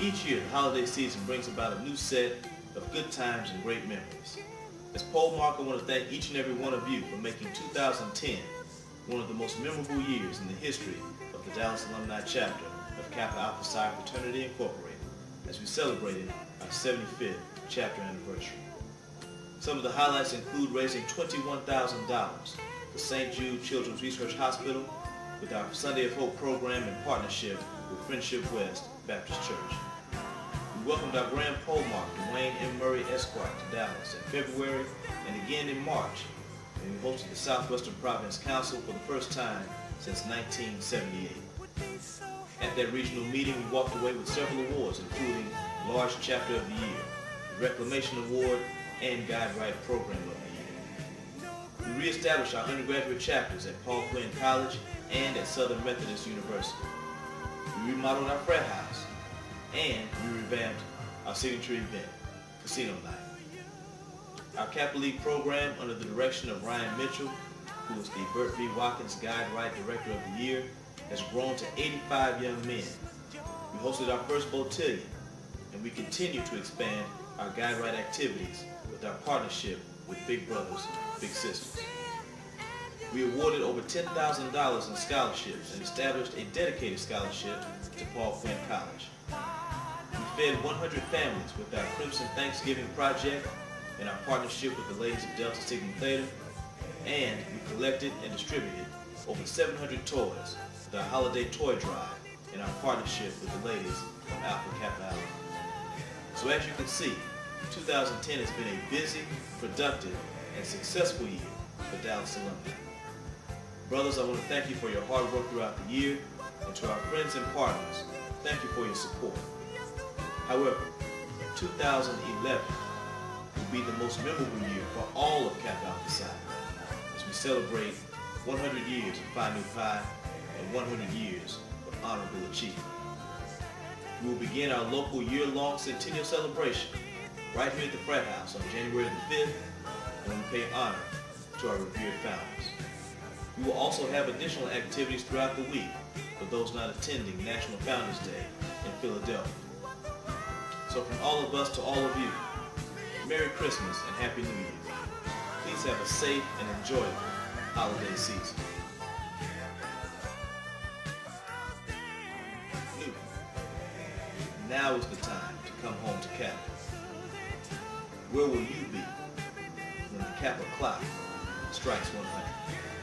Each year, the holiday season brings about a new set of good times and great memories. As polemarch, I want to thank each and every one of you for making 2010 one of the most memorable years in the history of the Dallas Alumni Chapter of Kappa Alpha Psi Fraternity Incorporated as we celebrated our 75th chapter anniversary. Some of the highlights include raising $21,000 for St. Jude Children's Research Hospital with our Sunday of Hope program in partnership with Friendship West Baptist Church. We welcomed our grand polemarch, Dwayne M. Murray Esquire, to Dallas in February and again in March, and we hosted the Southwestern Province Council for the first time since 1978. At that regional meeting, we walked away with several awards, including Large Chapter of the Year, the Reclamation Award, and Guide Right Program of the Year. We reestablished our undergraduate chapters at Paul Quinn College and at Southern Methodist University. We remodeled our frat house, and we revamped our signature event, Casino Night. Our Kappa League program, under the direction of Ryan Mitchell, who is the Burt V. Watkins Guide Right Director of the Year, has grown to 85 young men. We hosted our first Beautillion, and we continue to expand our Guide Right activities with our partnership with Big Brothers, Big Sisters. We awarded over $10,000 in scholarships and established a dedicated scholarship to Paul Quinn College. Fed 100 families with our Crimson Thanksgiving Project in our partnership with the ladies of Delta Sigma Theta, and we collected and distributed over 700 toys with our holiday toy drive in our partnership with the ladies of Alpha Kappa Alpha. So as you can see, 2010 has been a busy, productive, and successful year for Dallas alumni. Brothers, I want to thank you for your hard work throughout the year, and to our friends and partners, thank you for your support. However, 2011 will be the most memorable year for all of Kappa Alpha Psi as we celebrate 100 years of Phi Nu Pi and 100 years of honorable achievement. We will begin our local year-long centennial celebration right here at the Frat House on January the 5th and we pay honor to our revered founders. We will also have additional activities throughout the week for those not attending National Founders Day in Philadelphia. So from all of us to all of you, Merry Christmas and Happy New Year. Please have a safe and enjoyable holiday season. Now is the time to come home to Kappa. Where will you be when the Kappa clock strikes 100?